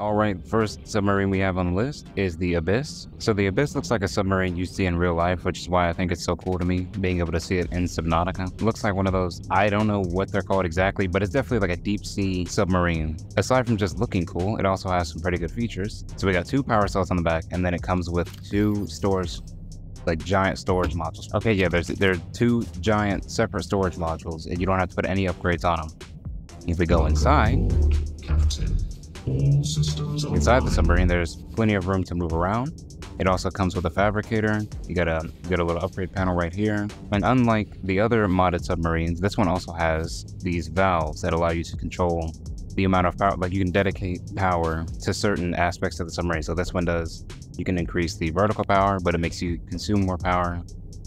All right, first submarine we have on the list is the Abyss. So the Abyss looks like a submarine you see in real life, which is why I think it's so cool to me, being able to see it in Subnautica. Looks like one of those, I don't know what they're called exactly, but it's definitely like a deep sea submarine. Aside from just looking cool, it also has some pretty good features. So we got two power cells on the back, and then it comes with two storage like giant storage modules. Okay, yeah, there's there are two giant separate storage modules, and you don't have to put any upgrades on them. If we go inside, inside the submarine, there's plenty of room to move around. It also comes with a fabricator. You got a you got a little upgrade panel right here. And unlike the other modded submarines, this one also has these valves that allow you to control the amount of power. Like you can dedicate power to certain aspects of the submarine. So this one does you can increase the vertical power, but it makes you consume more power.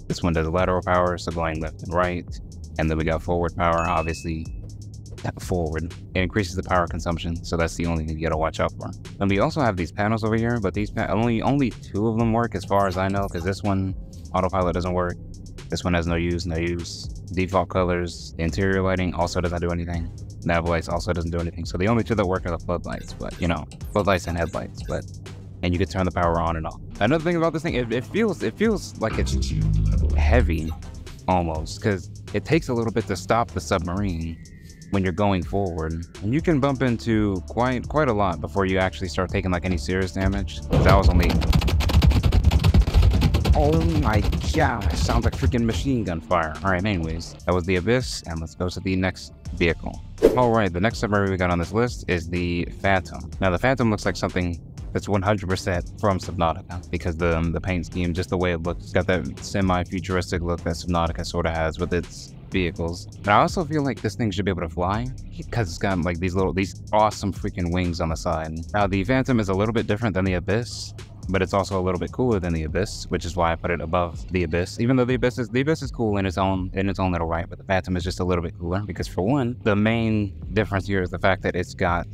This one does lateral power, so going left and right. And then we got forward power, obviously forward. It increases the power consumption, so that's the only thing you gotta watch out for. And we also have these panels over here, but these only only two of them work as far as I know, because this one autopilot doesn't work. This one has no use, no use. Default colors, interior lighting also doesn't do anything. Nav lights also doesn't do anything. So the only two that work are the floodlights, but you know, floodlights and headlights. But and you can turn the power on and off. Another thing about this thing, it, it feels it feels like it's heavy almost because it takes a little bit to stop the submarine when you're going forward. And you can bump into quite quite a lot before you actually start taking like any serious damage. That was only Oh my gosh, sounds like freaking machine gun fire. All right, anyways, that was the Abyss, and let's go to the next vehicle. All right, the next submarine we got on this list is the Phantom. Now, the Phantom looks like something that's 100% from Subnautica because the um, the paint scheme, just the way it looks, got that semi-futuristic look that Subnautica sort of has with its vehicles. But I also feel like this thing should be able to fly because it's got like these little, these awesome freaking wings on the side. Now the Phantom is a little bit different than the Abyss, but it's also a little bit cooler than the Abyss, which is why I put it above the Abyss. Even though the Abyss is the Abyss is cool in its own in its own little right, but the Phantom is just a little bit cooler because for one, the main difference here is the fact that it's got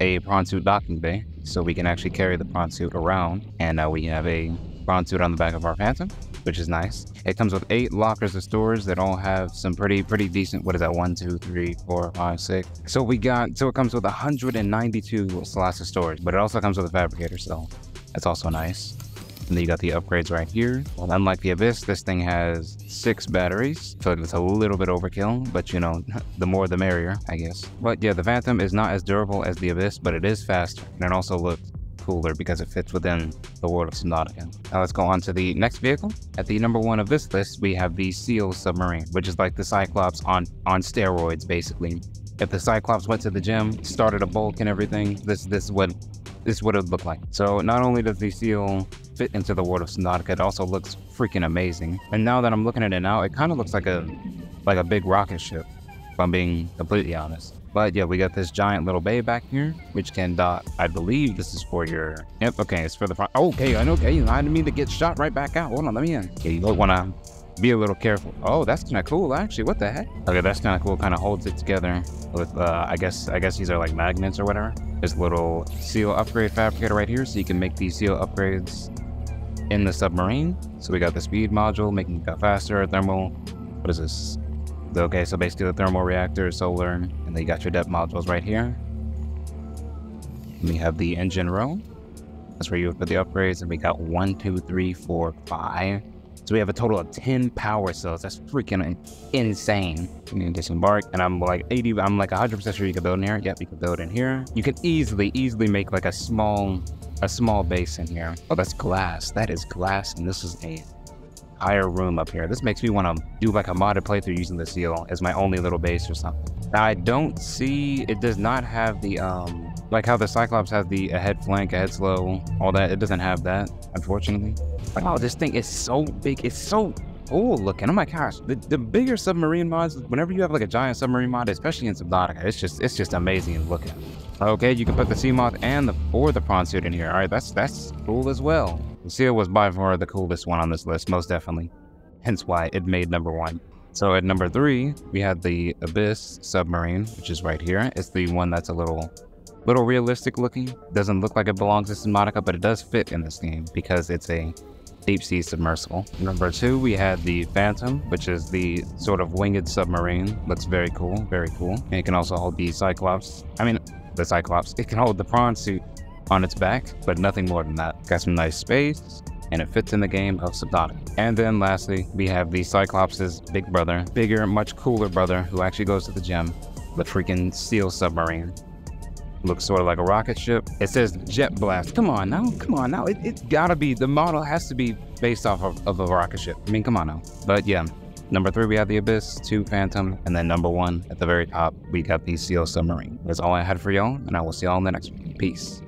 a prawn suit docking bay, so we can actually carry the prawn suit around. And now we have a prawn suit on the back of our Phantom, which is nice. It comes with eight lockers of storage that all have some pretty, pretty decent, what is that, one, two, three, four, five, six. So we got, so it comes with 192 slots of storage, but it also comes with a fabricator, so that's also nice. And then you got the upgrades right here. Well, unlike the Abyss, this thing has six batteries. So it's a little bit overkill, but you know, the more the merrier, I guess. But yeah, the Phantom is not as durable as the Abyss, but it is faster. And it also looks cooler because it fits within the world of Subnautica. Now let's go on to the next vehicle. At the number one of this list, we have the Seal submarine, which is like the Cyclops on, on steroids, basically. If the Cyclops went to the gym, started a bulk and everything, this, this is what this would look like. So not only does the seal fit into the world of Subnautica, it also looks freaking amazing. And now that I'm looking at it now, it kind of looks like a like a big rocket ship, if I'm being completely honest. But yeah, we got this giant little bay back here, which can dock. I believe this is for your. Yep. Okay, it's for the front. Okay, I know. Okay, I didn't mean to get shot right back out. Hold on, let me in. Okay, you want to be a little careful. Oh, that's kind of cool, actually. What the heck? Okay, that's kind of cool. Kind of holds it together with, uh, I guess, I guess these are like magnets or whatever. This little seal upgrade fabricator right here, so you can make these seal upgrades in the submarine. So we got the speed module, making it faster, thermal. What is this? Okay, so basically the thermal reactor, solar, and then you got your depth modules right here. And we have the engine row. That's where you would put the upgrades, and we got one, two, three, four, five so we have a total of 10 power cells. That's freaking insane. You can disembark, and I'm like 80, I'm like 100% sure you can build in here. Yep, you can build in here. You can easily, easily make like a small, a small base in here. Oh, that's glass. That is glass, and this is a higher room up here. This makes me want to do like a modded playthrough using the seal as my only little base or something. Now, I don't see, it does not have the, um, like how the Cyclops has the ahead flank, ahead slow, all that. It doesn't have that, unfortunately. Wow, this thing is so big. It's so cool looking. Oh my gosh, the, the bigger submarine mods, whenever you have like a giant submarine mod, especially in Subnautica, it's just it's just amazing looking. Okay, you can put the Seamoth and the or the prawn suit in here. All right, that's that's cool as well. Seal was by far the coolest one on this list, most definitely. Hence why it made number one. So at number three, we had the Abyss submarine, which is right here. It's the one that's a little little realistic looking. Doesn't look like it belongs to Subnautica, but it does fit in this game because it's a deep sea submersible. Number two, we had the Phantom, which is the sort of winged submarine. Looks very cool, very cool. And it can also hold the Cyclops. I mean, the Cyclops. It can hold the prawn suit on its back, but nothing more than that. Got some nice space, and it fits in the game of Subnautica. And then lastly, we have the Cyclops' big brother, bigger, much cooler brother who actually goes to the gym, the freaking Seal Submarine. Looks sort of like a rocket ship. It says Jet Blast. Come on now, come on now. It, it's gotta be, the model has to be based off of, of a rocket ship. I mean, come on now. But yeah, Number three, we have the Abyss, two Phantom, and then number one at the very top, we got the Seal Submarine. That's all I had for y'all, and I will see y'all in the next one. Peace.